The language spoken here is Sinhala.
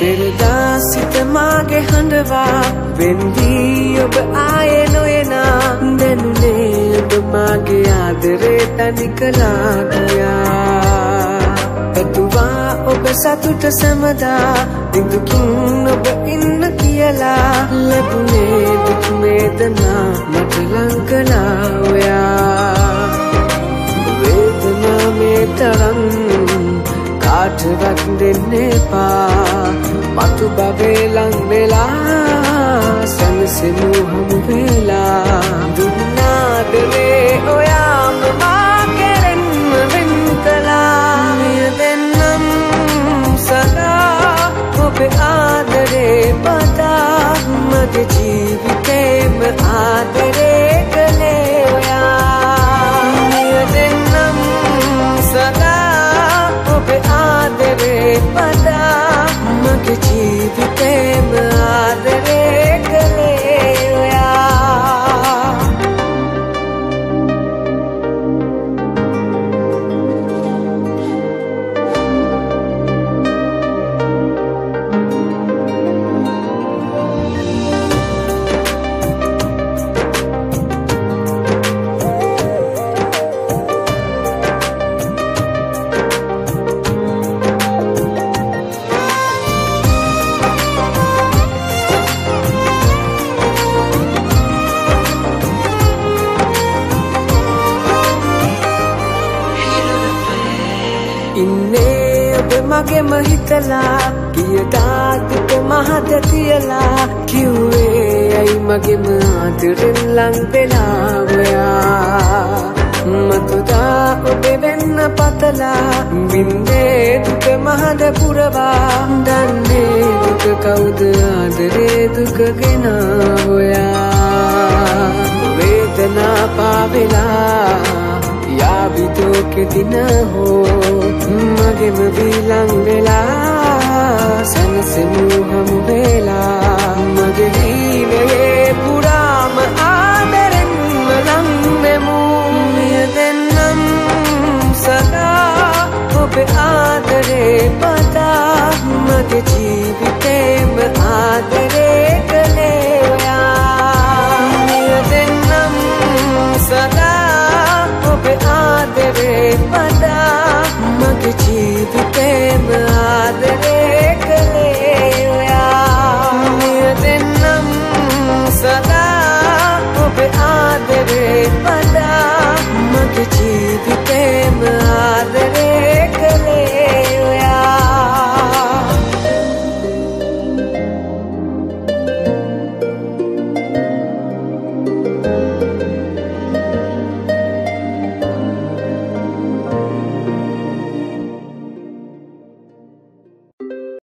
පෙරදා සිත මාගේ හඬවා වෙන්දී ඔබ ආයේ නොයනා. දැනුනේ ඔබ මාගේ ආදරේ තනි කළා ගියා එතුවා ඔබ සතුට සමදා දිදුකින් ඔබ ඉන්න කියලා. ලැබුණේ දුක් වේදනා මතු බවේ ලං වෙලා සැනසෙමු හමු වෙලා. දුන්නාදලේ ඔයාම මා කෙරෙන්ම වෙන් කලා මිය දෙන්නම් සදා ඔබේ ආදරේ පතා මගේ ජීවිතේම ආදරේ කළේ ඔයා. මිය දෙන්නම් සදා ඔබේ ආදරේ පතා ඉන්නේ ඔබ මගෙම හිතලා කියදා දුක මහත තියලා. කිව්වේ ඇයි මගෙම ආදරෙන් ලං වෙලාවයා? මතුදා ඔබේ වෙන්න පතලා බින්දේ දුක මහද පුරවා. දන්නේ දුක කවුද ආදරේ දුක ගෙනා හොයා වේදනා පාවෙලා යාවිතෝකෙ දින හෝ මගෙම වීලං වෙලා සනසෙමු හමු වෙලා මගේ හීනයේ පුරාම ආදරෙන්ම ලංවෙමු. මිය දෙන්නම් සදා ඔබේ ආදරේ පතා to be